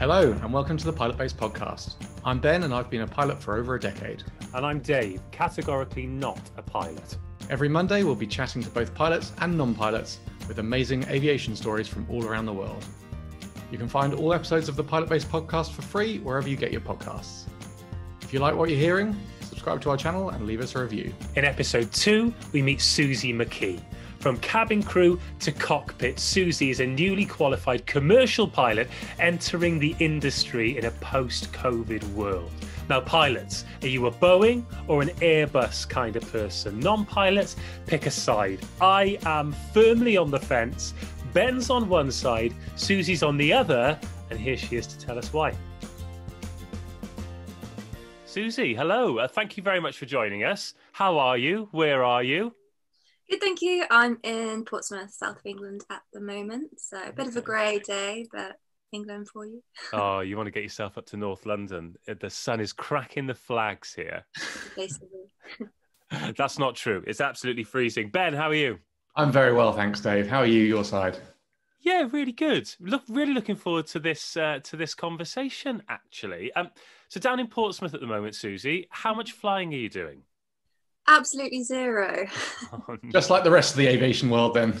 Hello, and welcome to the Pilotbase podcast. I'm Ben, and I've been a pilot for over a decade. And I'm Dave, categorically not a pilot. Every Monday, we'll be chatting to both pilots and non pilots with amazing aviation stories from all around the world. You can find all episodes of the Pilotbase podcast for free wherever you get your podcasts. If you like what you're hearing, subscribe to our channel and leave us a review. In episode two, we meet Suzie McKee. From cabin crew to cockpit, Suzie is a newly qualified commercial pilot entering the industry in a post COVID world. Now, pilots, are you a Boeing or an Airbus kind of person? Non pilots, pick a side. I am firmly on the fence. Ben's on one side, Suzie's on the other, and here she is to tell us why. Suzie, hello. Uh, thank you very much for joining us. How are you? Where are you? Good, thank you. I'm in Portsmouth, south of England at the moment. So a bit of a grey day, but England for you. oh, you want to get yourself up to North London. Uh, the sun is cracking the flags here. Basically. That's not true. It's absolutely freezing. Ben, how are you? I'm very well, thanks, Dave. How are you, your side? Yeah, really good. Look, really looking forward to this uh, to this conversation. Actually, um, so down in Portsmouth at the moment, Suzie, how much flying are you doing? Absolutely zero. Oh, Just like the rest of the aviation world, then.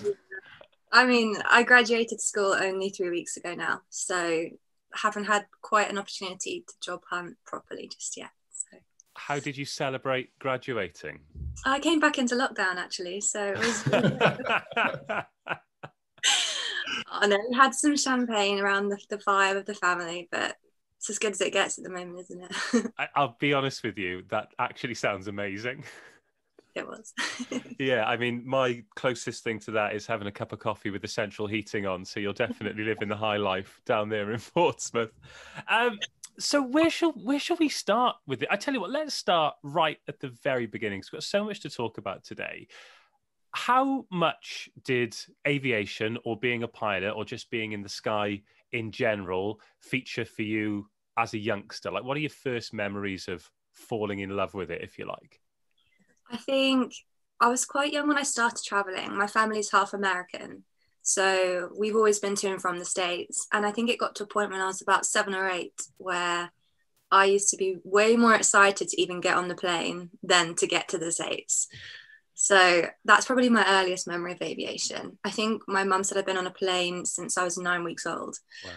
I mean, I graduated school only three weeks ago now, so haven't had quite an opportunity to job hunt properly just yet. So. How did you celebrate graduating? I came back into lockdown actually, so it was. no, we had some champagne around the, the fire with the family, but it's as good as it gets at the moment, isn't it? I, I'll be honest with you, that actually sounds amazing. It was. yeah, I mean, my closest thing to that is having a cup of coffee with the central heating on. So you're definitely living the high life down there in Portsmouth. Um, so where shall where shall we start with it? I tell you what, let's start right at the very beginning. We've got so much to talk about today. How much did aviation or being a pilot or just being in the sky in general feature for you as a youngster? Like, what are your first memories of falling in love with it, if you like? I think I was quite young when I started traveling. My family's half American. So we've always been to and from the States. And I think it got to a point when I was about seven or eight where I used to be way more excited to even get on the plane than to get to the States. So that's probably my earliest memory of aviation. I think my mum said I've been on a plane since I was nine weeks old. Wow.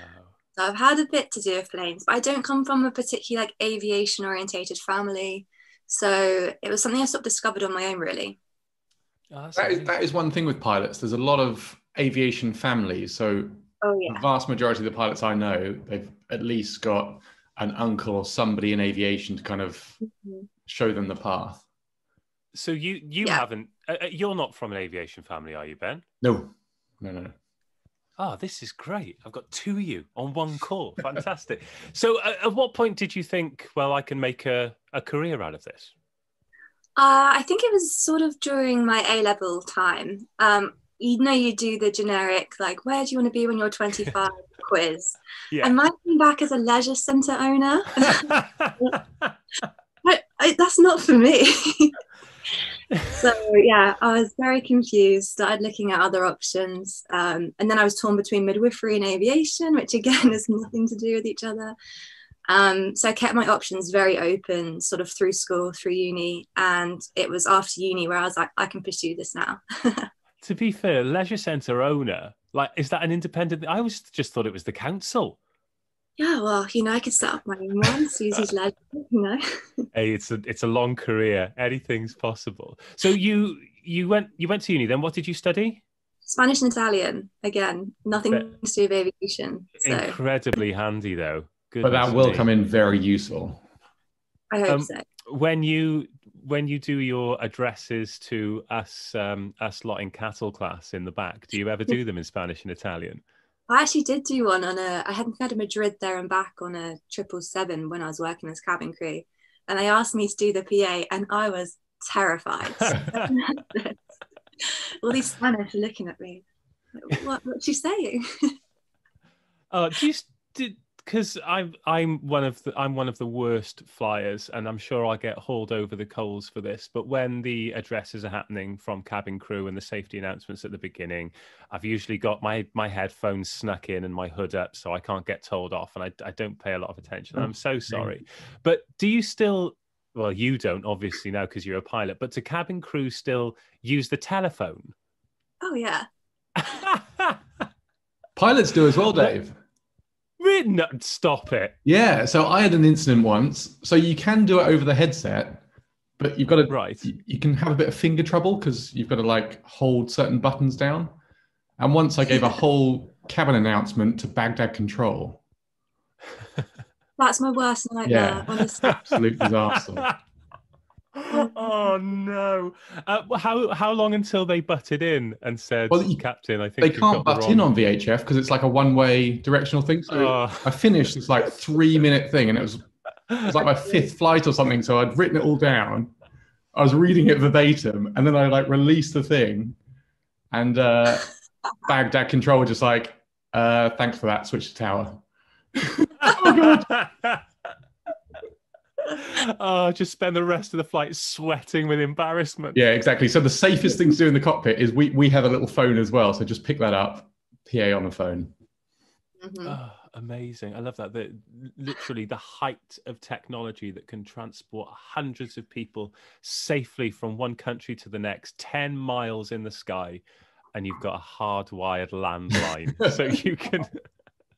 So I've had a bit to do with planes, but I don't come from a particularly like aviation orientated family. So it was something I sort of discovered on my own, really. Oh, that, is, that is one thing with pilots. There's a lot of aviation families. So oh, yeah. the vast majority of the pilots I know, they've at least got an uncle or somebody in aviation to kind of mm-hmm. show them the path. So you you yeah. haven't. Uh, uh, you're not from an aviation family, are you, Ben? No, no, no. Oh, this is great. I've got two of you on one call. Fantastic. so, uh, at what point did you think, well, I can make a, a career out of this? Uh, I think it was sort of during my A level time. Um, you know, you do the generic, like, where do you want to be when you're 25 quiz? Yeah. And mine came back as a leisure centre owner. but I, that's not for me. So yeah, I was very confused. Started looking at other options, um, and then I was torn between midwifery and aviation, which again has nothing to do with each other. Um, so I kept my options very open, sort of through school, through uni, and it was after uni where I was like, I can pursue this now. to be fair, leisure centre owner, like, is that an independent? I always just thought it was the council yeah, well, you know, I could set up my own one, Suzie's Legend, you know. hey, it's a it's a long career. Anything's possible. So you you went you went to uni. Then what did you study? Spanish and Italian. Again, nothing but to do with aviation. So. Incredibly handy, though. Goodness but that will me. come in very useful. I hope um, so. When you when you do your addresses to us um, us lot in cattle class in the back, do you ever do them in Spanish and Italian? I actually did do one on a. I hadn't had a Madrid there and back on a triple seven when I was working as cabin crew, and they asked me to do the PA, and I was terrified. All these Spanish are looking at me. What, what's she saying? Oh, do you, did, because I'm I'm one of the I'm one of the worst flyers, and I'm sure I get hauled over the coals for this. But when the addresses are happening from cabin crew and the safety announcements at the beginning, I've usually got my my headphones snuck in and my hood up, so I can't get told off, and I I don't pay a lot of attention. I'm so mm-hmm. sorry. But do you still? Well, you don't obviously now because you're a pilot. But do cabin crew still use the telephone? Oh yeah. Pilots do as well, Dave. Really? No, stop it. Yeah. So I had an incident once. So you can do it over the headset, but you've got to Right. you, you can have a bit of finger trouble because you've got to like hold certain buttons down. And once I gave a whole cabin announcement to Baghdad Control. That's my worst nightmare, Yeah. honestly. Absolute disaster. oh no! Uh, how how long until they butted in and said, Well, you- "Captain, I think They can't got the butt in on VHF because it's like a one-way directional thing. So Oh. I finished this like three-minute thing, and it was it was like my fifth flight or something. So I'd written it all down. I was reading it verbatim, and then I like released the thing, and uh, Baghdad Control just like, uh, "Thanks for that. Switch to tower." oh, just spend the rest of the flight sweating with embarrassment. Yeah, exactly. So the safest thing to do in the cockpit is we we have a little phone as well. So just pick that up, PA on the phone. Mhm. Oh, amazing. I love that. The, literally the height of technology that can transport hundreds of people safely from one country to the next, 10 miles in the sky, and you've got a hardwired landline. so you can.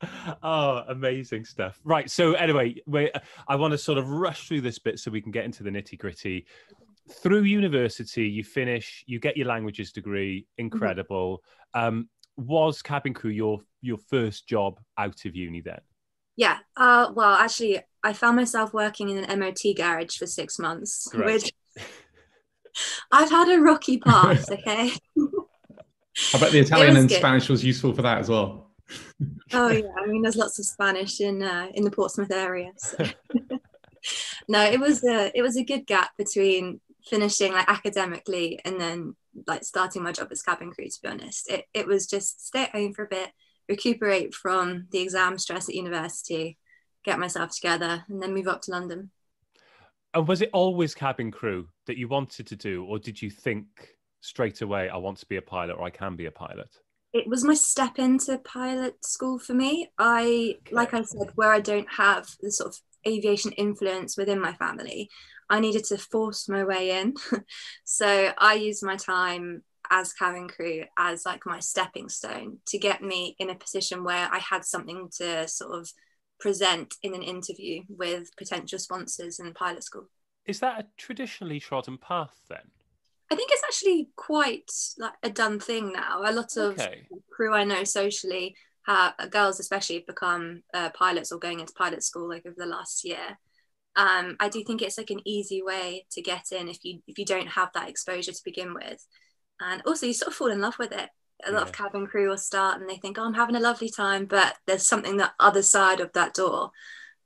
Oh, amazing stuff. Right. So, anyway, we I want to sort of rush through this bit so we can get into the nitty gritty. Through university, you finish, you get your languages degree, incredible. Um, was cabin crew your your first job out of uni then? Yeah. Uh, well, actually, I found myself working in an MOT garage for six months, Great. which I've had a rocky path. Okay. I bet the Italian was and good. Spanish was useful for that as well. Oh yeah. I mean, there's lots of Spanish in uh, in the Portsmouth area. So. no, it was a it was a good gap between finishing like academically and then like starting my job as cabin crew. To be honest, it it was just stay at home for a bit, recuperate from the exam stress at university, get myself together, and then move up to London. And was it always cabin crew that you wanted to do, or did you think straight away, I want to be a pilot or I can be a pilot? It was my step into pilot school for me. I, like I said, where I don't have the sort of aviation influence within my family, I needed to force my way in. so I used my time as cabin crew as like my stepping stone to get me in a position where I had something to sort of present in an interview with potential sponsors and pilot school. Is that a traditionally trodden path then? I think it's actually quite like a done thing now. A lot of Okay. crew I know socially, have, girls especially, have become uh, pilots or going into pilot school like over the last year. Um, I do think it's like an easy way to get in if you if you don't have that exposure to begin with, and also you sort of fall in love with it. A lot of cabin crew will start and they think, "Oh, I'm having a lovely time," but there's something that other side of that door,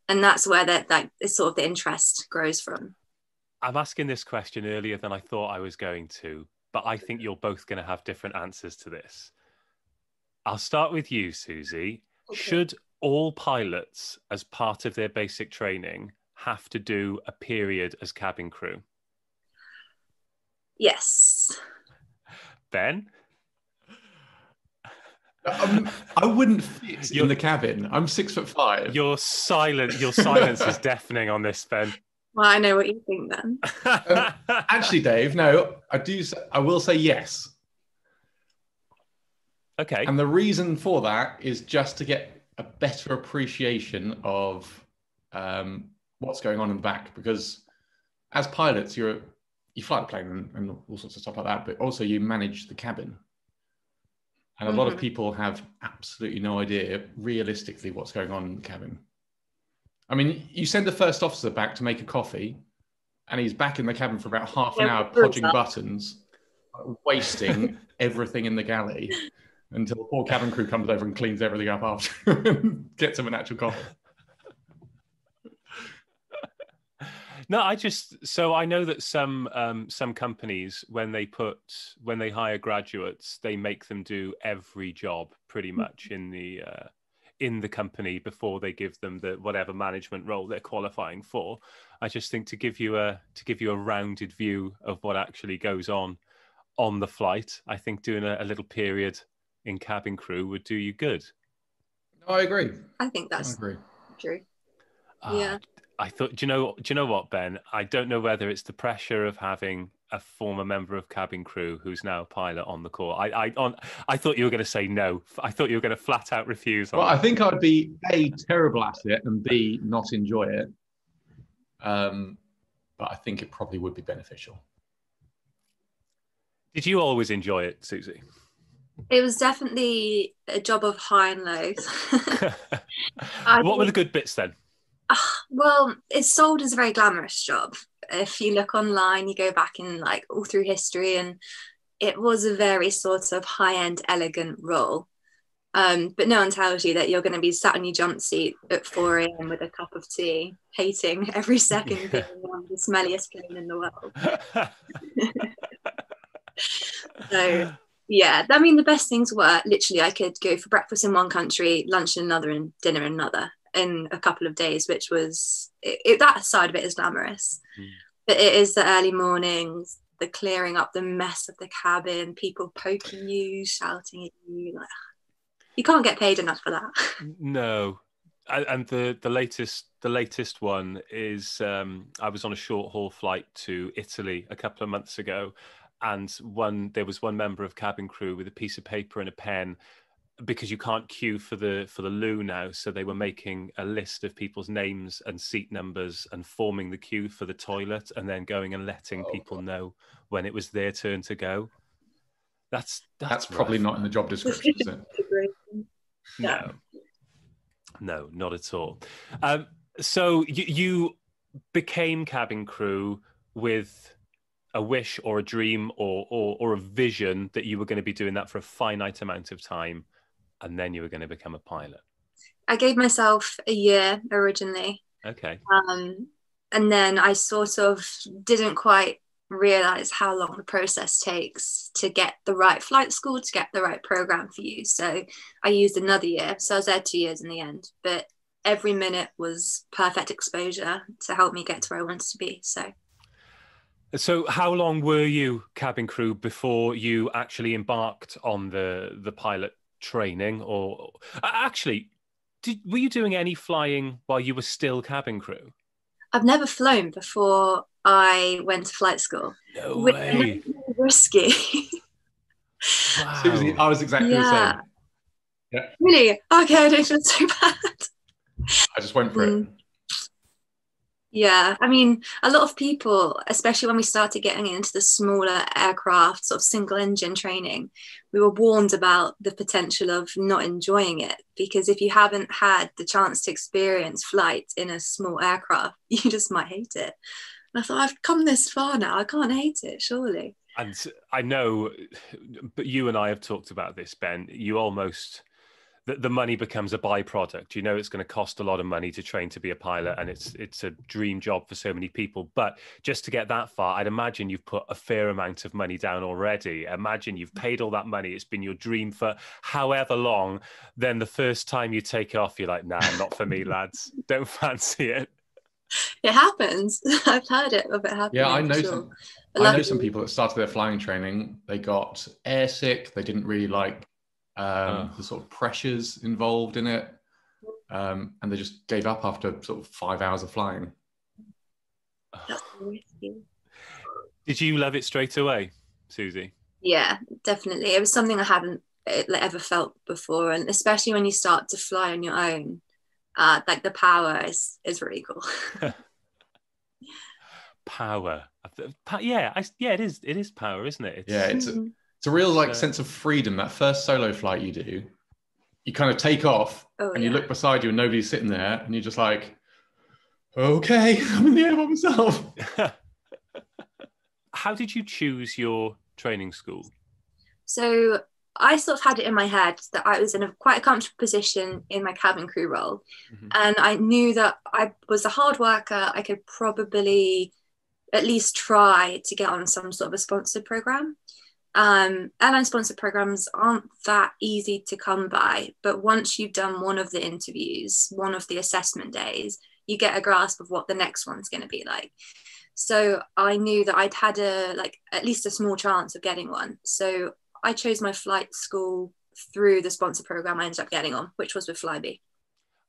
and that's where that like it's sort of the interest grows from. I'm asking this question earlier than I thought I was going to, but I think you're both going to have different answers to this. I'll start with you, Suzie. Should all pilots, as part of their basic training, have to do a period as cabin crew? Yes. Ben? Um, I wouldn't fit You're- in the cabin. I'm six foot five. Your silent your silence is deafening on this, Ben. Well, I know what you think then. Actually, Dave, no, I do. I will say yes, okay. and the reason for that is just to get a better appreciation of um, what's going on in the back. Because as pilots, you're you fly the plane and, and all sorts of stuff like that, but also you manage the cabin. And a lot of Mhm. people have absolutely no idea realistically what's going on in the cabin. I mean, you send the first officer back to make a coffee, and he's back in the cabin for about half an Yeah, hour, with podging up. buttons, wasting everything in the galley until the poor cabin crew comes over and cleans everything up after, and gets him an actual coffee. No, I just so I know that some um, some companies when they put when they hire graduates, they make them do every job pretty much in the uh, in the company before they give them the whatever management role they're qualifying for. I just think to give you a to give you a rounded view of what actually goes on on the flight, I think doing a, a little period in cabin crew would do you good. No, I agree. I think I that's agree. true. Ah, Yeah. I thought, do you know, do you know what, Ben? I don't know whether it's the pressure of having a former member of cabin crew who's now a pilot on the call. I, I, on, I thought you were going to say no. I thought you were going to flat out refuse. On Well, I think I'd be a terrible at it and b not enjoy it. Um, but I think it probably would be beneficial. Did you always enjoy it, Suzie? It was definitely a job of high and lows. What were the good bits then? well, it's sold as a very glamorous job. If you look online, you go back in like all through history, and it was a very sort of high end, elegant role. Um, but no one tells you that you're going to be sat in your jump seat at 4 a.m. with a cup of tea, hating every second being on the smelliest plane in the world. So yeah, I mean the best things were literally I could go for breakfast in one country, lunch in another, and dinner in another in a couple of days, which was it, it, that side of it is glamorous. Mm. But it is the early mornings, the clearing up the mess of the cabin, people poking you, shouting at you. Like, you can't get paid enough for that. No, and and the the latest the latest one is um, I was on a short haul flight to Italy a couple of months ago, and one there was one member of cabin crew with a piece of paper and a pen because you can't queue for the for the loo now so they were making a list of people's names and seat numbers and forming the queue for the toilet and then going and letting Oh, people know when it was their turn to go. That's that's, That's, probably not in the job description, is it? No, no, not at all. Um, so you, you became cabin crew with a wish or a dream or, or or a vision that you were going to be doing that for a finite amount of time, and then you were going to become a pilot. I gave myself a year originally. Okay. Um, and then I sort of didn't quite realize how long the process takes to get the right flight school, to get the right program for you. So I used another year. So I was there two years in the end, but every minute was perfect exposure to help me get to where I wanted to be. So So how long were you cabin crew before you actually embarked on the the pilot training? Or actually, did, were you doing any flying while you were still cabin crew? I've never flown before I went to flight school. No Which- way. Risky. Wow. I was exactly the same. Yeah. Really? Okay, I don't feel so bad. I just went for it. Mm. Yeah, I mean, a lot of people, especially when we started getting into the smaller aircraft, sort of single engine training, we were warned about the potential of not enjoying it because if you haven't had the chance to experience flight in a small aircraft, you just might hate it. And I thought, I've come this far now, I can't hate it, surely. And I know, but you and I have talked about this, Ben. You almost the, the money becomes a byproduct. You know, it's going to cost a lot of money to train to be a pilot, and it's it's a dream job for so many people. But just to get that far, I'd imagine you've put a fair amount of money down already. Imagine you've mm-hmm. paid all that money. It's been your dream for however long. Then the first time you take off, you're like, nah, not for me, lads. Don't fancy it. It happens. I've heard it of it happening. Yeah, I know sure. some. I know some people that started their flying training. They got airsick. They didn't really like um, Oh. the sort of pressures involved in it, um, and they just gave up after sort of five hours of flying. Did you love it straight away, Suzie? Yeah, definitely. It was something I hadn't ever felt before, and especially when you start to fly on your own, uh, like the power is is really cool. Power. Yeah, I, yeah, it is. It is power, isn't it? It's, Yeah, it's a, it's a real like So- sense of freedom. That first solo flight you do, you kind of take off oh, and you look beside you and nobody's sitting there, and you're just like, okay, I'm in the air by myself. How did you choose your training school? So I sort of had it in my head that I was in a quite a comfortable position in my cabin crew role, Mhm. and I knew that I was a hard worker. I could probably at least try to get on some sort of a sponsored program. Um, airline sponsored programs aren't that easy to come by, but once you've done one of the interviews, one of the assessment days, you get a grasp of what the next one's going to be like. So I knew that I'd had a like at least a small chance of getting one. So I chose my flight school through the sponsor program I ended up getting on, which was with Flybe.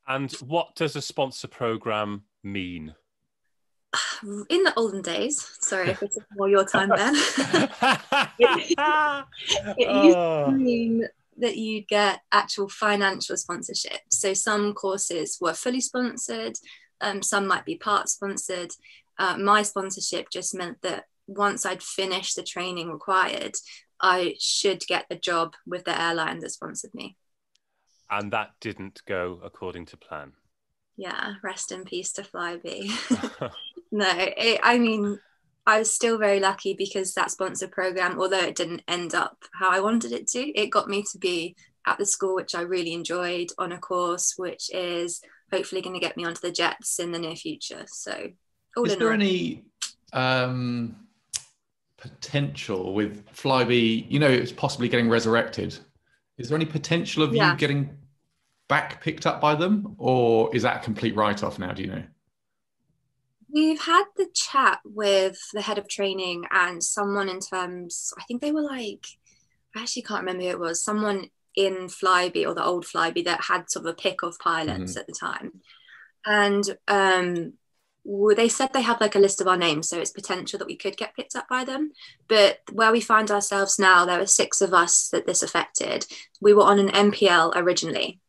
And what does a sponsor program mean? In the olden days, sorry if it's more your time then, it, it used to Oh. mean that you'd get actual financial sponsorship. So some courses were fully sponsored, um, some might be part sponsored. Uh, my sponsorship just meant that once I'd finished the training required, I should get a job with the airline that sponsored me. and that didn't go according to plan. Yeah, rest in peace to Flybe. no, it, I mean, I was still very lucky because that sponsor program, although it didn't end up how I wanted it to, it got me to be at the school which I really enjoyed on a course which is hopefully going to get me onto the Jets in the near future. So, all Is in there all, any um, potential with Flybe? You know, it's possibly getting resurrected. Is there any potential of Yeah. you getting back picked up by them, or is that a complete write-off now? Do you know? We've had the chat with the head of training and someone in terms, I think they were like, I actually can't remember who it was, someone in Flybe or the old Flybe that had sort of a pick of pilots at the time. And um, they said they have like a list of our names, so it's potential that we could get picked up by them. But where we find ourselves now, there were six of us that this affected. We were on an MPL originally.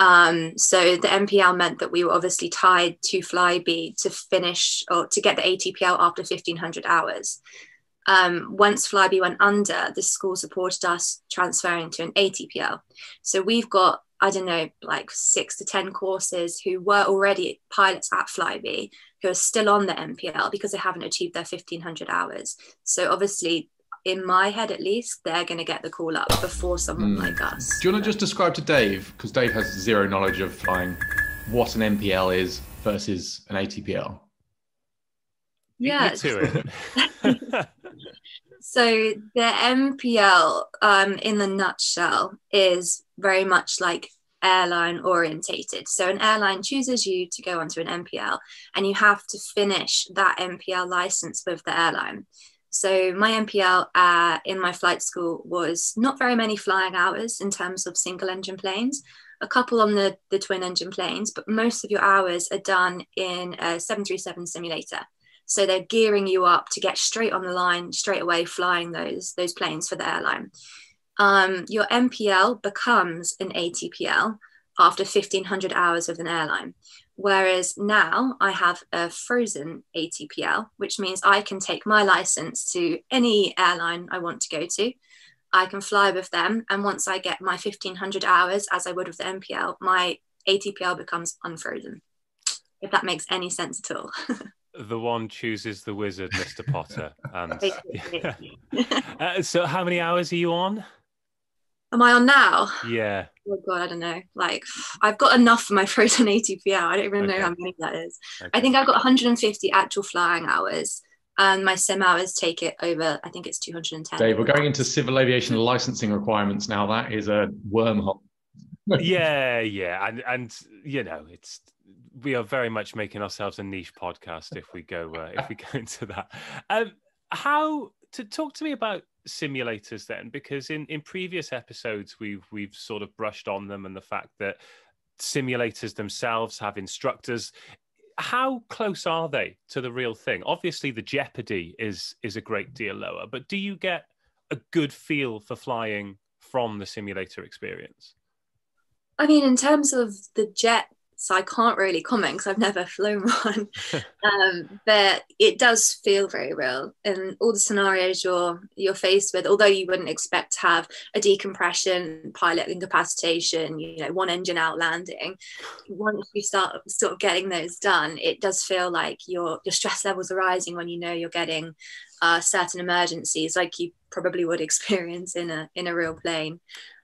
Um, so the MPL meant that we were obviously tied to Flybe to finish or to get the ATPL after 1500 hours. Um, once Flybe went under, the school supported us transferring to an ATPL. So we've got, I don't know, like six to 10 courses who were already pilots at Flybe who are still on the MPL because they haven't achieved their 1500 hours. So obviously, in my head at least, they're going to get the call up before someone Hmm. like us. Do you want to just describe to Dave, because Dave has zero knowledge of flying, what an MPL is versus an ATPL? Yeah, to it. So the MPL, um, in the nutshell, is very much like airline orientated. So an airline chooses you to go onto an MPL, and you have to finish that MPL license with the airline. So my MPL uh, in my flight school was not very many flying hours in terms of single engine planes. A couple on the, the twin engine planes, but most of your hours are done in a 737 simulator. So they're gearing you up to get straight on the line, straight away flying those those planes for the airline. Um, your MPL becomes an ATPL after 1500 hours with an airline. Whereas now I have a frozen ATPL, which means I can take my license to any airline I want to go to. I can fly with them. And once I get my 1500 hours, as I would with the MPL, my ATPL becomes unfrozen. If that makes any sense at all. the one chooses the wizard, Mr. Potter. And Basically. uh, so, how many hours are you on? Am I on now? Yeah. Oh god, I don't know. Like I've got enough for my frozen ATPL. I don't even know how many that is. I think I've got 150 actual flying hours, and my sim hours take it over. I think it's 210. Dave, we're going into civil aviation licensing requirements now. That is a wormhole. yeah, yeah, and and you know, it's we are very much making ourselves a niche podcast if we go uh, if we go into that. Um, how to talk to me about simulators then? Because in in previous episodes we've we've sort of brushed on them and the fact that simulators themselves have instructors. How close are they to the real thing? Obviously, the jeopardy is is a great deal lower, but do you get a good feel for flying from the simulator experience? I mean, in terms of the jets, I can't really comment because I've never flown one. um, but it does feel very real, and all the scenarios you're you're faced with. Although you wouldn't expect to have a decompression, pilot incapacitation, you know, one engine out landing. Once you start sort of getting those done, it does feel like your your stress levels are rising when you know you're getting uh, certain emergencies, like you probably would experience in a in a real plane.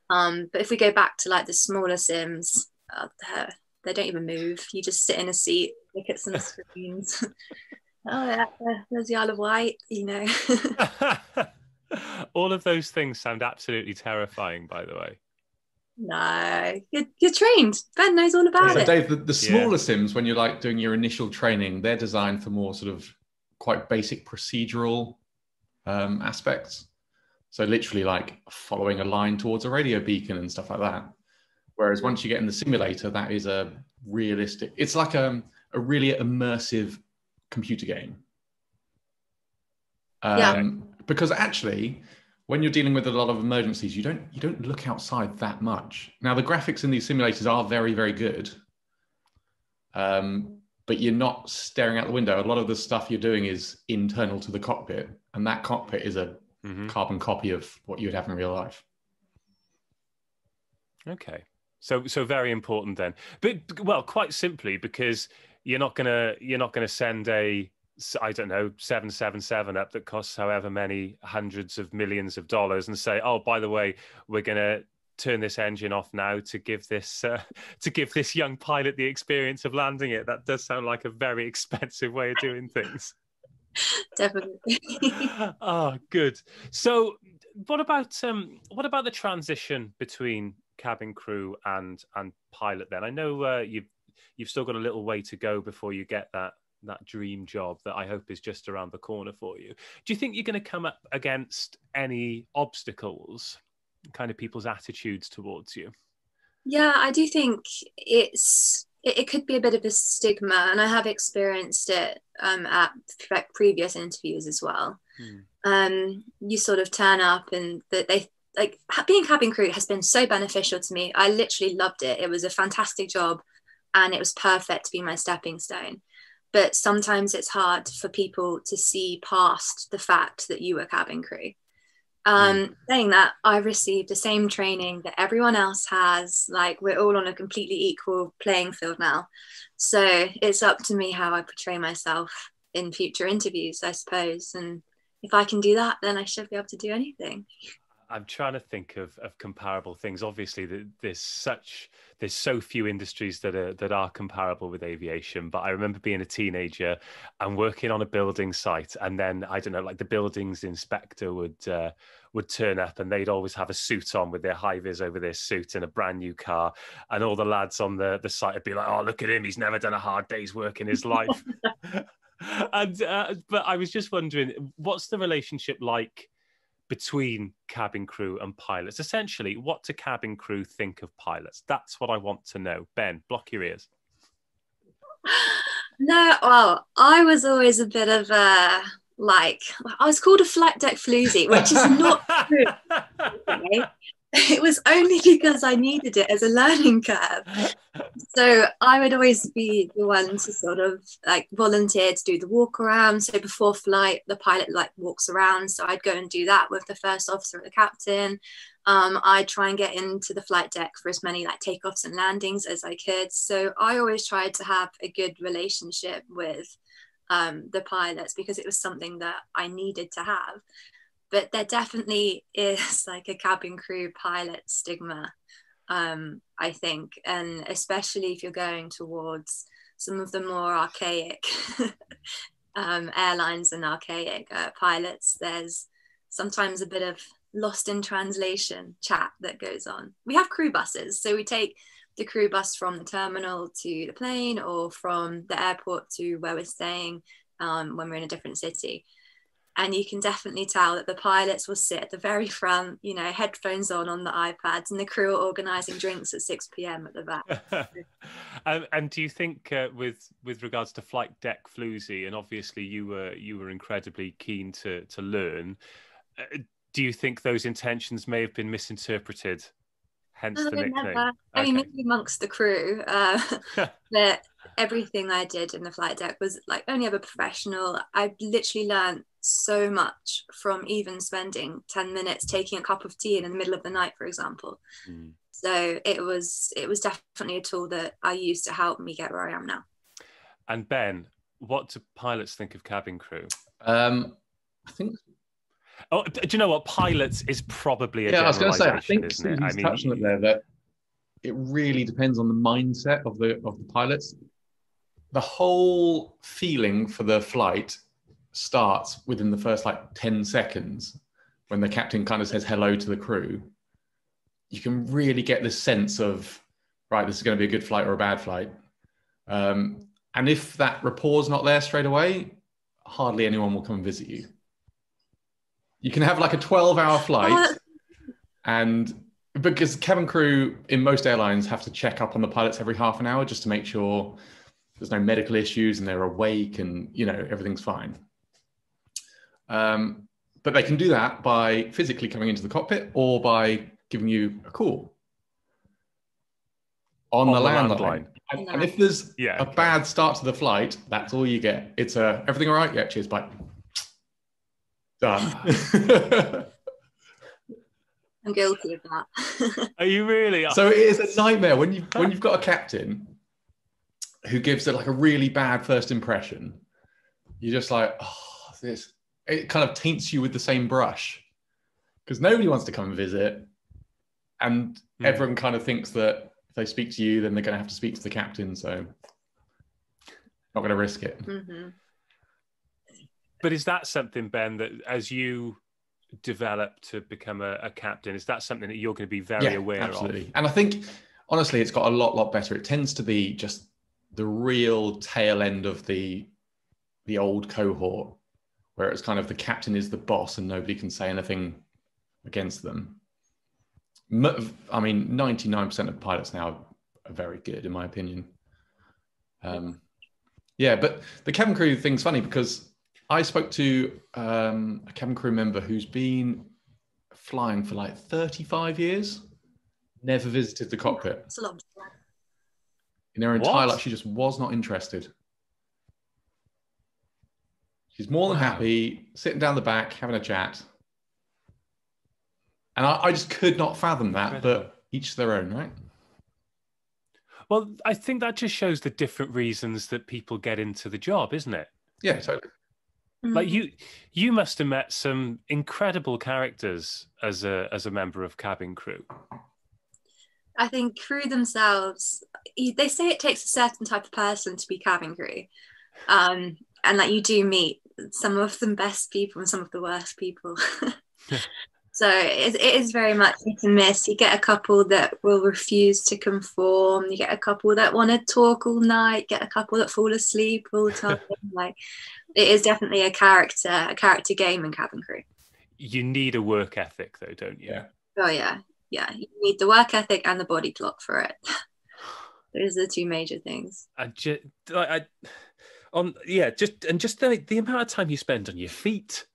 Um, but if we go back to like the smaller sims, uh, they don't even move. You just sit in a seat, look at some screens. oh yeah, there's the Isle of Wight, you know. All of those things sound absolutely terrifying, by the way. No, you're, you're trained. Ben knows all about So, it. Dave, the, the Yeah. smaller sims, when you're like doing your initial training, they're designed for more sort of quite basic procedural um, aspects. So, literally, like following a line towards a radio beacon and stuff like that. Whereas once you get in the simulator, that is a realistic. It's like a, a really immersive computer game. Um, Yeah. Because actually, when you're dealing with a lot of emergencies, you don't you don't look outside that much. Now the graphics in these simulators are very very good, um, but you're not staring out the window. A lot of the stuff you're doing is internal to the cockpit, and that cockpit is a Mhm. carbon copy of what you would have in real life. Okay. So so very important then. But well, quite simply because you're not gonna you're not gonna send a I don't know seven seven seven up that costs however many hundreds of millions of dollars and say oh by the way we're gonna turn this engine off now to give this uh, to give this young pilot the experience of landing it. That does sound like a very expensive way of doing things. Definitely. oh, good. So, what about um, what about the transition between cabin crew and and pilot? Then I know uh, you've you've still got a little way to go before you get that that dream job that I hope is just around the corner for you. Do you think you're going to come up against any obstacles? Kind of people's attitudes towards you. Yeah, I do think it's it, it could be a bit of a stigma, and I have experienced it um, at pre- previous interviews as well. Hmm. Um, you sort of turn up, and that they like being cabin crew has been so beneficial to me. I literally loved it. It was a fantastic job, and it was perfect to be my stepping stone. But sometimes it's hard for people to see past the fact that you were cabin crew. Um, saying that, I received the same training that everyone else has. Like we're all on a completely equal playing field now. So it's up to me how I portray myself in future interviews, I suppose. And if I can do that, then I should be able to do anything. I'm trying to think of, of comparable things. Obviously, the, there's such there's so few industries that are that are comparable with aviation. But I remember being a teenager and working on a building site, and then I don't know, like the buildings inspector would uh, would turn up, and they'd always have a suit on with their high vis over their suit and a brand new car, and all the lads on the the site would be like, "Oh, look at him! He's never done a hard day's work in his life." and uh, but I was just wondering, what's the relationship like? Between cabin crew and pilots. Essentially, what do cabin crew think of pilots? That's what I want to know. Ben, block your ears. No, well, I was always a bit of a like I was called a flight deck floozy, which is not true. okay? It was only because I needed it as a learning curve. So I would always be the one to sort of like volunteer to do the walk around. So before flight, the pilot like walks around. So I'd go and do that with the first officer or the captain. Um, I'd try and get into the flight deck for as many like takeoffs and landings as I could. So I always tried to have a good relationship with um, the pilots because it was something that I needed to have. But there definitely is like a cabin crew pilot stigma, um, I think, and especially if you're going towards some of the more archaic um, airlines and archaic uh, pilots. There's sometimes a bit of lost in translation chat that goes on. We have crew buses, so we take the crew bus from the terminal to the plane or from the airport to where we're staying um, when we're in a different city. And you can definitely tell that the pilots will sit at the very front, you know, headphones on on the iPads, and the crew are organising drinks at 6 p.m. at the back. um, and do you think, uh, with with regards to flight deck floozy, and obviously you were you were incredibly keen to to learn, uh, do you think those intentions may have been misinterpreted? Hence No, the nickname. never. I mean, maybe amongst the crew, uh, but everything I did in the flight deck was like only ever professional. I literally learned so much from even spending 10 minutes taking a cup of tea in the middle of the night, for example. Mm. So it was it was definitely a tool that I used to help me get where I am now. And Ben, what do pilots think of cabin crew? Um, I think Oh, do you know what? Pilots is probably a yeah, I was going to say, I think isn't it? Stephen's touched on it there that it really depends on the mindset of the of the pilots. The whole feeling for the flight starts within the first like ten seconds, when the captain kind of says hello to the crew, you can really get this sense of right, this is going to be a good flight or a bad flight. Um, and if that rapport's not there straight away, hardly anyone will come and visit you. You can have like a 12 hour flight, and because cabin crew in most airlines have to check up on the pilots every half an hour just to make sure there's no medical issues and they're awake and you know everything's fine. Um, but they can do that by physically coming into the cockpit or by giving you a call on, On the the landline. landline. And, and if there's Yeah, a okay. bad start to the flight, that's all you get. It's a everything all right? Yeah, cheers, bye. Done. I'm guilty of that. Are you really? so it is a nightmare when you when you've got a captain who gives it like a really bad first impression. You're just like, oh, this. It kind of taints you with the same brush because nobody wants to come and visit, and Hmm. everyone kind of thinks that if they speak to you, then they're going to have to speak to the captain. So not going to risk it. hmm But is that something, Ben, that as you develop to become a, a captain, is that something that you're going to be very aware of? absolutely. And I think honestly, it's got a lot, lot better. It tends to be just the real tail end of the the old cohort, where it's kind of the captain is the boss and nobody can say anything against them. I mean, ninety nine percent of pilots now are very good, in my opinion. Um, yeah, but the cabin crew thing's funny because I spoke to um, a cabin crew member who's been flying for like 35 years, never visited the cockpit. It's a lot. In her What? entire life, she just was not interested. She's more than Wow. happy sitting down the back, having a chat. And I, I just could not fathom that, Incredible. but each their own, right? Well, I think that just shows the different reasons that people get into the job, isn't it? Yeah, totally. Like Mhm. you, you must have met some incredible characters as a as a member of cabin crew. I think crew themselves, they say it takes a certain type of person to be cabin crew. Um, and that you do meet some of the best people and some of the worst people. so it, it is very much hit and miss. You get a couple that will refuse to conform, you get a couple that want to talk all night, get a couple that fall asleep all the time. like it is definitely a character, a character game in cabin crew. You need a work ethic, though, don't you? Yeah. Oh yeah, yeah. You need the work ethic and the body clock for it. Those are the two major things. I just, I, I, on yeah, just and just the the amount of time you spend on your feet.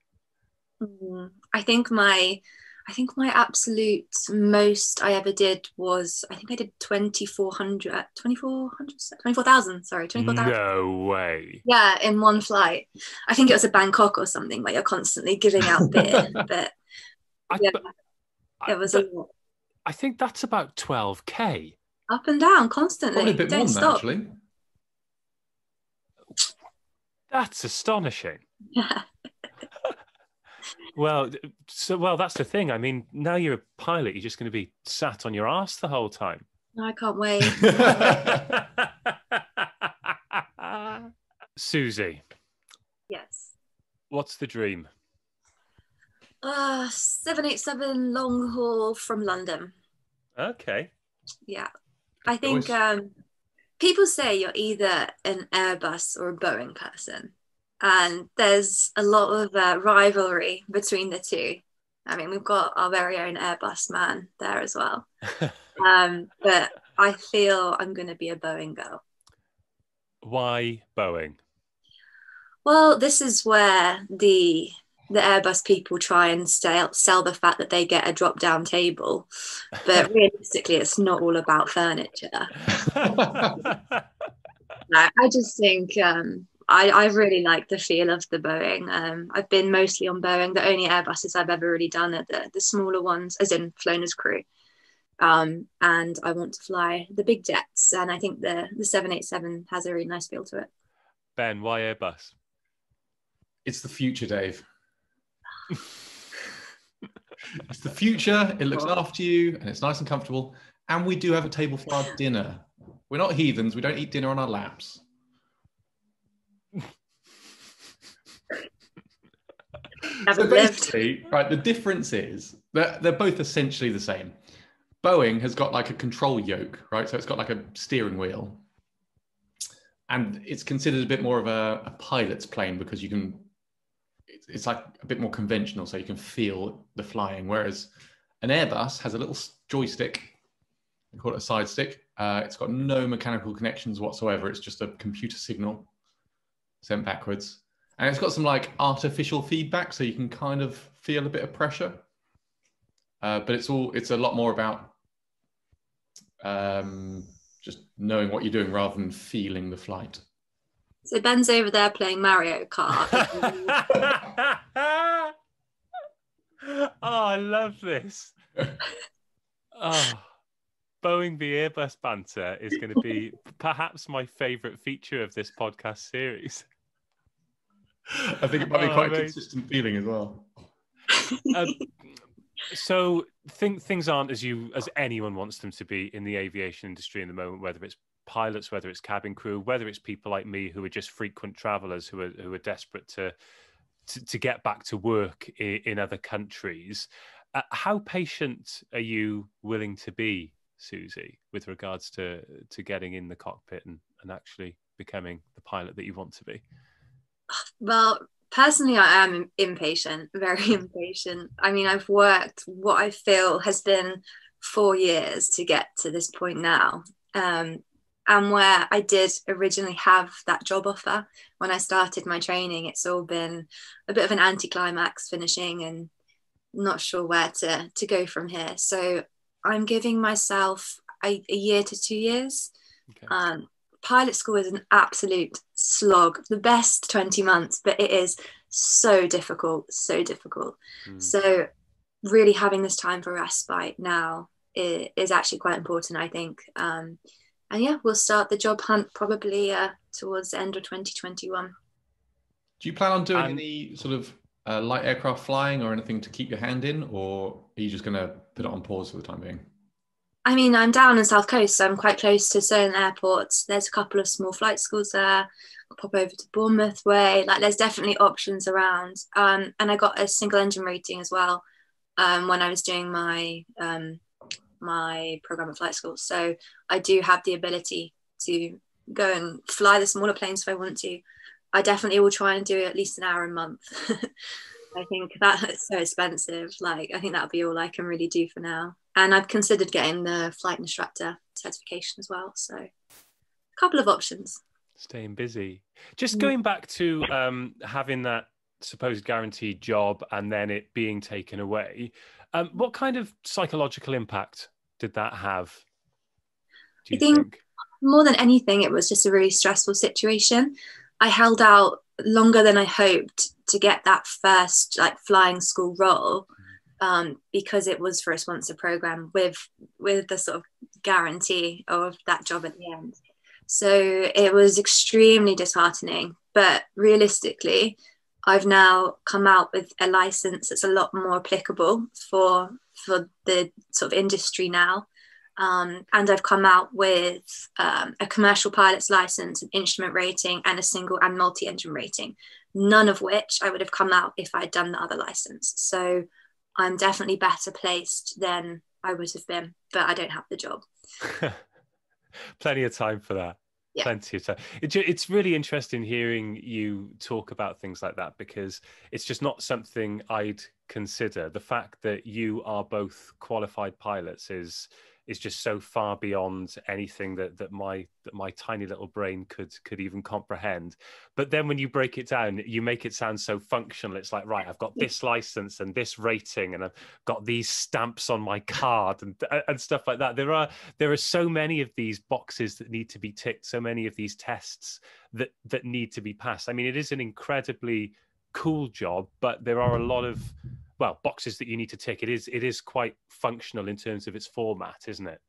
Mm, I think my, I think my absolute most I ever did was I think I did 2400, 2400, 24,000, sorry, 24,000. No way. Yeah, in one flight. I think it was a Bangkok or something where you're constantly giving out beer, but I, Yeah. but, I- it was a lot. I think that's about twelve k. up and down constantly. Probably a bit Don't more than that, stop. actually. That's astonishing. Yeah. Well, so well, that's the thing. I mean, now you're a pilot, you're just going to be sat on your ass the whole time. No, I can't wait. Suzie, yes. what's the dream? Uh, 787 long haul from London. Okay. Yeah. I think um, people say you're either an Airbus or a Boeing person. And there's a lot of uh, rivalry between the two. I mean, we've got our very own Airbus man there as well. Um, but I feel I'm going to be a Boeing girl. Why Boeing? Well, this is where the the Airbus people try and sell, sell the fact that they get a drop down table, but realistically, it's not all about furniture. No, I just think um, I, I really like the feel of the Boeing. Um, I've been mostly on Boeing. The only Airbuses I've ever really done are the, the smaller ones, as in flown as crew. Um, and I want to fly the big jets. And I think the, the 787 has a really nice feel to it. ben, why Airbus? It's the future, Dave. it's the future. It looks after you and it's nice and comfortable. And we do have a table for our dinner. We're not heathens. We don't eat dinner on our laps. So basically, right, the difference is they're, they're both essentially the same. Boeing has got like a control yoke, right? So it's got like a steering wheel. And it's considered a bit more of a, a pilot's plane because you can, it's, it's like a bit more conventional, so you can feel the flying. Whereas an Airbus has a little joystick, we call it a side stick. Uh, it's got no mechanical connections whatsoever. It's just a computer signal sent backwards and it's got some like artificial feedback so you can kind of feel a bit of pressure uh, but it's all it's a lot more about um, just knowing what you're doing rather than feeling the flight So Ben's over there playing Mario Kart. oh, I love this. Oh, Boeing the Airbus banter is going to be perhaps my favourite feature of this podcast series. i think it might be Oh, quite a consistent feeling as well Um, so think, things aren't as you as anyone wants them to be in the aviation industry in the moment, whether it's pilots, whether it's cabin crew, whether it's people like me who are just frequent travellers who are who are desperate to to, to get back to work in, in other countries. Uh, how patient are you willing to be, Suzie, with regards to to getting in the cockpit and, and actually becoming the pilot that you want to be? Well, personally, I am impatient, very impatient. I mean, I've worked what I feel has been four years to get to this point now. Um, and where I did originally have that job offer when I started my training, it's all been a bit of an anticlimax finishing and not sure where to, to go from here. So I'm giving myself a, a year to two years. Okay. Um, pilot school is an absolute slog, the best 20 months, but it is so difficult, so difficult. Mm. So, really having this time for respite now is, is actually quite important, I think. Um, and yeah, we'll start the job hunt probably uh, towards the end of 2021. do you plan on doing Um, any sort of uh, light aircraft flying or anything to keep your hand in or are you just going to put it on pause for the time being I mean, I'm down in South Coast, so I'm quite close to certain airports. There's a couple of small flight schools there. I'll pop over to Bournemouth way. Like, there's definitely options around. Um, and I got a single engine rating as well um, when I was doing my um, my program at flight school. So I do have the ability to go and fly the smaller planes if I want to. I definitely will try and do at least an hour a month. I think that's so expensive. Like, I think that'll be all I can really do for now. And I've considered getting the flight instructor certification as well. So, a couple of options. staying busy. Just Mm. going back to um, having that supposed guaranteed job and then it being taken away, um, what kind of psychological impact did that have? I think- think? More than anything, it was just a really stressful situation. I held out longer than I hoped to get that first like flying school role um, because it was for a sponsor program with with the sort of guarantee of that job at the end. So it was extremely disheartening. But realistically, I've now come out with a license that's a lot more applicable for for the sort of industry now. Um, and I've come out with um, a commercial pilot's license, an instrument rating, and a single and multi engine rating, none of which I would have come out if I'd done the other license. So I'm definitely better placed than I would have been, but I don't have the job. Plenty of time for that. Yeah. Plenty of time. It, it's really interesting hearing you talk about things like that because it's just not something I'd consider. The fact that you are both qualified pilots is is just so far beyond anything that that my that my tiny little brain could could even comprehend. But then when you break it down, you make it sound so functional. It's like, right, I've got this license and this rating, and I've got these stamps on my card and uh, and stuff like that. There are there are so many of these boxes that need to be ticked, so many of these tests that that need to be passed. I mean, it is an incredibly cool job, but there are a lot of well boxes that you need to tick. It is it is quite functional in terms of its format, isn't it?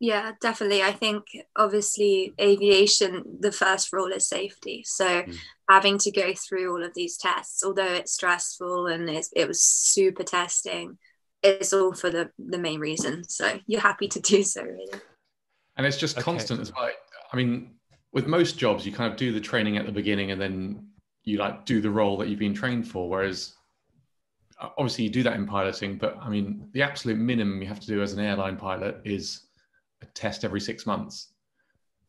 Yeah, definitely. I think obviously aviation, the first rule is safety. So Mm. having to go through all of these tests, although it's stressful and it's, it was super testing, it's all for the, the main reason. So you're happy to do so, really. And it's just Okay. constant as well. I mean, with most jobs, you kind of do the training at the beginning and then you like do the role that you've been trained for. Whereas obviously you do that in piloting, but I mean, the absolute minimum you have to do as an airline pilot is a test every six months.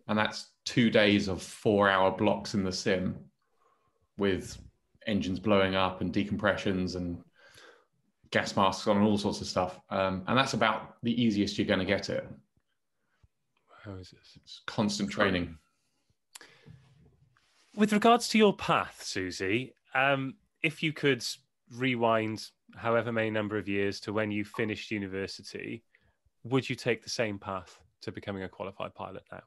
And that's two days of four hour blocks in the sim with engines blowing up and decompressions and gas masks on and all sorts of stuff. Um, and that's about the easiest you're going to get it. How is this? It's constant training. With regards to your path, Suzie, um, if you could rewind however many number of years to when you finished university, would you take the same path to becoming a qualified pilot now?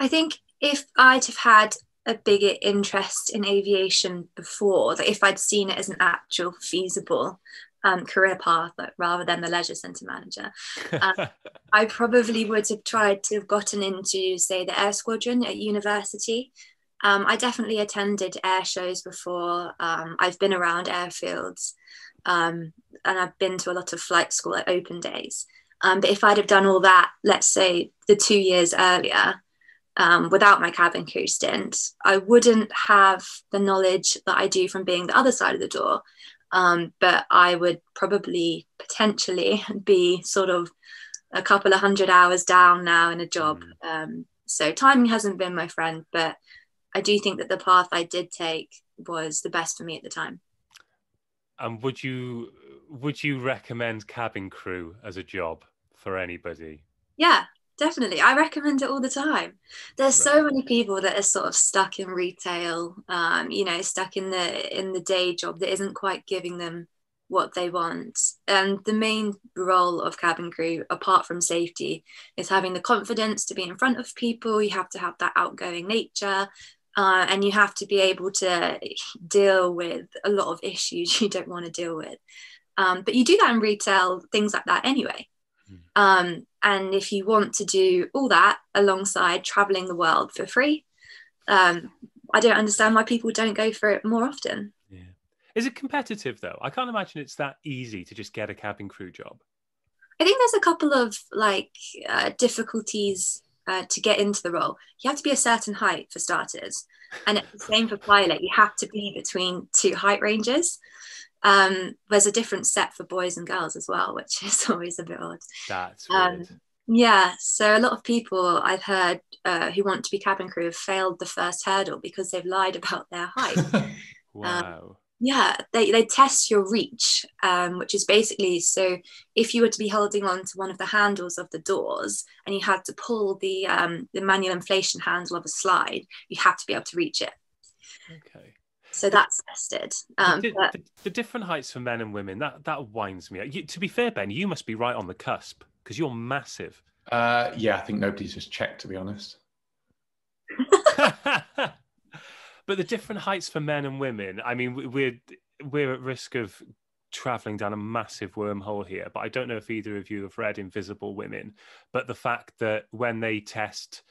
I think if I'd have had a bigger interest in aviation before, that if I'd seen it as an actual feasible um, career path like, rather than the leisure centre manager, um, I probably would have tried to have gotten into, say, the air squadron at university. Um, I definitely attended air shows before. Um, I've been around airfields um, and I've been to a lot of flight school at open days. Um, but if I'd have done all that, let's say the two years earlier, um, without my cabin crew stint, I wouldn't have the knowledge that I do from being the other side of the door. Um, but I would probably potentially be sort of a couple of hundred hours down now in a job. Mm. Um, so timing hasn't been my friend, but I do think that the path I did take was the best for me at the time. And would you would you recommend cabin crew as a job for anybody? Yeah, definitely. I recommend it all the time. There's so many people that are sort of stuck in retail um, you know stuck in the in the day job that isn't quite giving them what they want. And the main role of cabin crew apart from safety is having the confidence to be in front of people. You have to have that outgoing nature uh, and you have to be able to deal with a lot of issues you don't want to deal with um, but you do that in retail things like that anyway um, and if you want to do all that alongside traveling the world for free, um, I don't understand why people don't go for it more often. Yeah. Is it competitive though? I can't imagine it's that easy to just get a cabin crew job. I think there's a couple of like uh, difficulties uh, to get into the role. You have to be a certain height for starters, and it's the same for pilot. You have to be between two height ranges. Um, there's a different set for boys and girls as well, which is always a bit odd. That's um, weird. Um, yeah, so a lot of people I've heard uh, who want to be cabin crew have failed the first hurdle because they've lied about their height. wow. Um, yeah, they, they test your reach, um, which is basically so if you were to be holding on to one of the handles of the doors and you had to pull the um, the manual inflation handle of a slide, you have to be able to reach it. Okay. So that's tested. Um, the, but... the, the, different heights for men and women that that winds me. You, to be fair, Ben, you must be right on the cusp because you're massive. Uh, yeah, I think nobody's just checked to be honest. but the different heights for men and women. I mean, we're we're at risk of traveling down a massive wormhole here. But I don't know if either of you have read Invisible Women. But the fact that when they test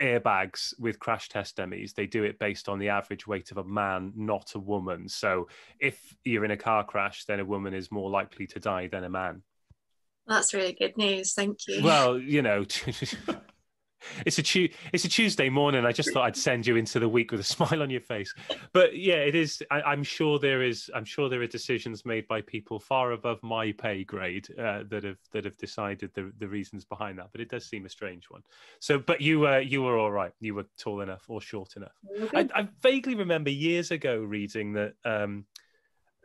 airbags with crash test dummies, they do it based on the average weight of a man, not a woman. So if you're in a car crash, then a woman is more likely to die than a man. That's really good news. Thank you. Well, you know, it's a tu- it's a Tuesday morning. I just thought I'd send you into the week with a smile on your face. But yeah, it is. I, am sure there is. I'm sure there are decisions made by people far above my pay grade uh, that have that have decided the the reasons behind that. But it does seem a strange one. So, but you uh, you were all right. You were tall enough or short enough. I, I, vaguely remember years ago reading that um,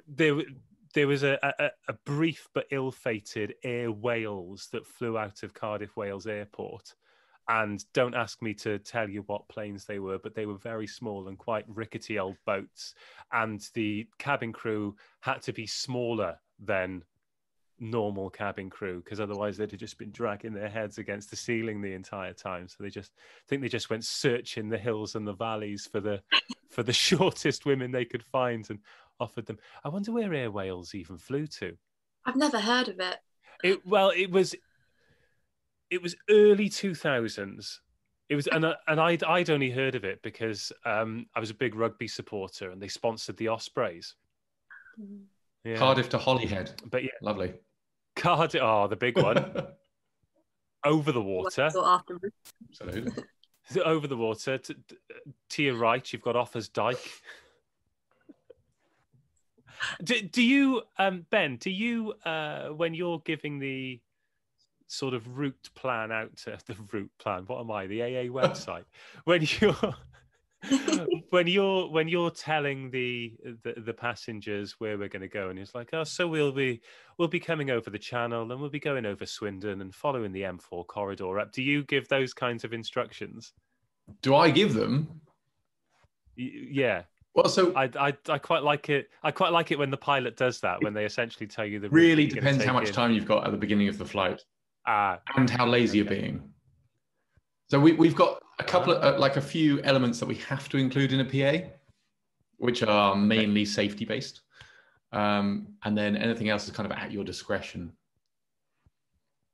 there there was a, a, a brief but ill-fated Air Wales that flew out of Cardiff Wales Airport and don't ask me to tell you what planes they were, but they were very small and quite rickety old boats. And the cabin crew had to be smaller than normal cabin crew because otherwise they'd have just been dragging their heads against the ceiling the entire time. So they just I think they just went searching the hills and the valleys for the for the shortest women they could find and offered them. I wonder where Air Wales even flew to. I've never heard of it. It well, it was it was early 2000s it was and, and I'd, I'd only heard of it because um, i was a big rugby supporter and they sponsored the ospreys. Yeah. cardiff to holyhead. But yeah. Lovely. Cardiff oh the big one. Over the water. Absolutely. Over the water? To, to, your right you've got Offa's Dyke. Do, do you, um, Ben? Do you, uh, when you're giving the sort of route plan out to the route plan? What am I? The AA website. when you're when you're when you're telling the, the the passengers where we're going to go and it's like oh so we'll be we'll be coming over the channel and we'll be going over swindon and following the m4 corridor up do you give those kinds of instructions Do I give them? Y- yeah Well, so I, I i quite like it i quite like it when the pilot does that when they essentially tell you the route really depends how much in. time you've got at the beginning of the flight ah and how lazy you're being. So we, we've got a couple of, uh, like a few elements that we have to include in a PA, which are mainly safety based. Um, and then anything else is kind of at your discretion.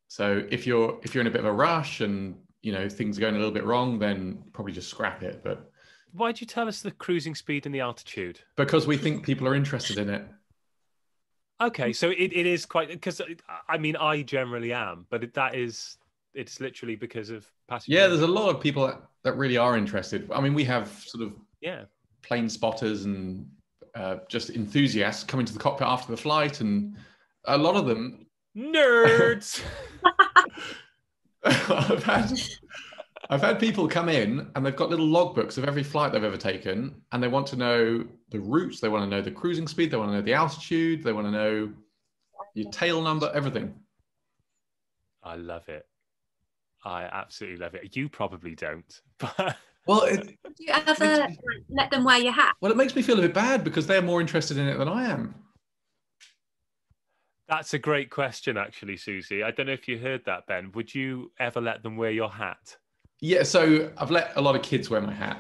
So if you're if you're in a bit of a rush and you know things are going a little bit wrong, then probably just scrap it. But why'd you tell us the cruising speed and the altitude because we think people are interested in it, Okay, so it, it is quite because I mean I generally am, but it, that is it's literally because of passenger. yeah, there's a lot of people that, that really are interested. I mean, we have sort of yeah. plane spotters and uh, just enthusiasts coming to the cockpit after the flight, and a lot of them Nerds. I've had I've had people come in and they've got little logbooks of every flight they've ever taken, and they want to know the routes, they want to know the cruising speed, they want to know the altitude, they want to know your tail number, everything. I love it. I absolutely love it. You probably don't, but Well, it, Do you ever let them wear your hat? well, it makes me feel a bit bad because they're more interested in it than I am. that's a great question, actually, Suzie. I don't know if you heard that, Ben. Would you ever let them wear your hat? Yeah, so I've let a lot of kids wear my hat.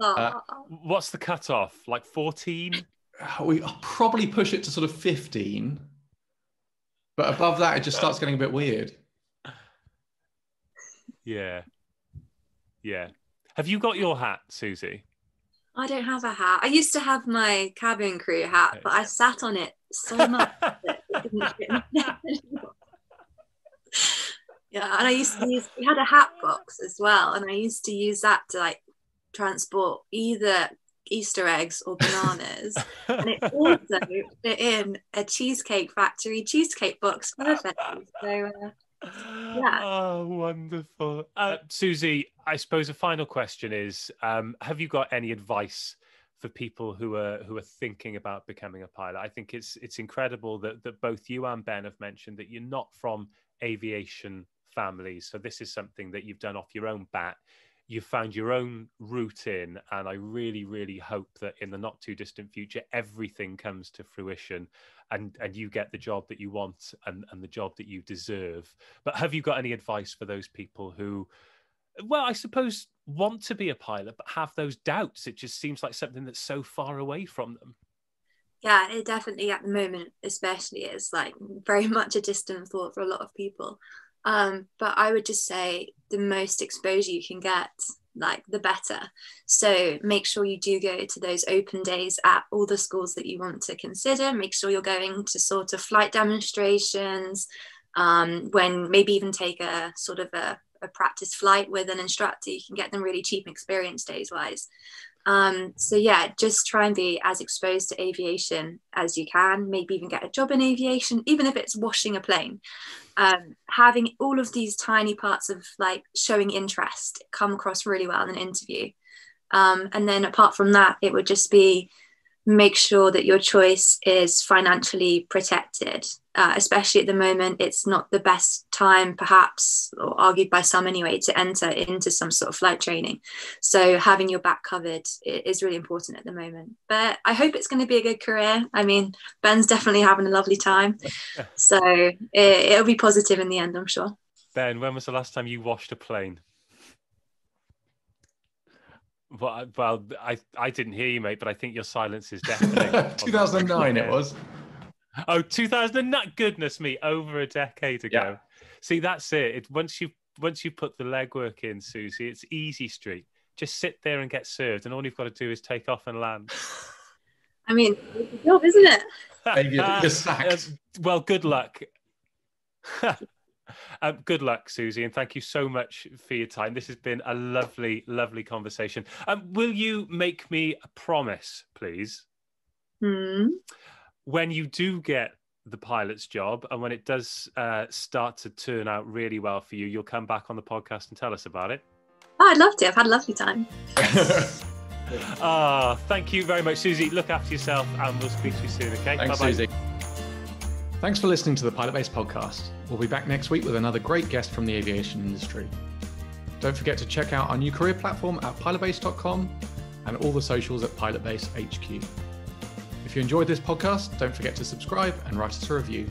Oh, Uh, What's the cutoff? Like 14? We I'll probably push it to sort of 15, but above that, it just starts getting a bit weird. Yeah. Yeah. Have you got your hat, Suzie? I don't have a hat. I used to have my cabin crew hat, but I sat on it so much. that it didn't fit me anymore. Yeah, and I used to use. We had a hat box as well, and I used to use that to like transport either Easter eggs or bananas, and it also fit in a cheesecake factory cheesecake box perfectly. So uh, Yeah. Oh, wonderful. Uh, Suzie, I suppose a final question is um, Have you got any advice for people who are who are thinking about becoming a pilot? I think it's it's incredible that, that both you and Ben have mentioned that you're not from aviation families. So this is something that you've done off your own bat. You've found your own route in, and I really, really hope that in the not too distant future, everything comes to fruition and and you get the job that you want and and the job that you deserve but have you got any advice for those people who well i suppose want to be a pilot but have those doubts it just seems like something that's so far away from them yeah, it definitely at the moment, especially, is like very much a distant thought for a lot of people. Um, but I would just say the most exposure you can get, like the better. So make sure you do go to those open days at all the schools that you want to consider. Make sure you're going to sort of flight demonstrations, um, when maybe even take a sort of a, a practice flight with an instructor. You can get them really cheap experience days wise. Um, so yeah, just try and be as exposed to aviation as you can. Maybe even get a job in aviation, even if it's washing a plane. Um, having all of these tiny parts of like showing interest come across really well in an interview. Um, and then apart from that, it would just be make sure that your choice is financially protected. Uh, especially at the moment, it's not the best time, perhaps, or argued by some anyway, to enter into some sort of flight training. So having your back covered is really important at the moment. But I hope it's going to be a good career. I mean, Ben's definitely having a lovely time, so it, it'll be positive in the end, I'm sure. ben when was the last time you washed a plane well, I- well, I, I didn't hear you, mate, but I think your silence is deafening. on that 2009 it was. Oh, 2009. Goodness me, over a decade ago. Yeah. See, that's it. it. Once you once you put the legwork in, Suzie, it's easy street. Just sit there and get served, and all you've got to do is take off and land. I mean, it's a job, isn't it? Maybe you're sacked. Um, well, good luck. Um, good luck, Suzie, and thank you so much for your time. This has been a lovely, lovely conversation. Um, will you make me a promise, please? Hmm. When you do get the pilot's job and when it does uh, start to turn out really well for you, you'll come back on the podcast and tell us about it. Oh, I'd love to. I've had a lovely time. Ah, thank you very much, Suzie. Look after yourself, and we'll speak to you soon. Okay, Thanks, Bye-bye. Suzie. Thanks for listening to the Pilotbase podcast. We'll be back next week with another great guest from the aviation industry. Don't forget to check out our new career platform at pilotbase.com and all the socials at Pilotbase HQ. If you enjoyed this podcast, don't forget to subscribe and write us a review.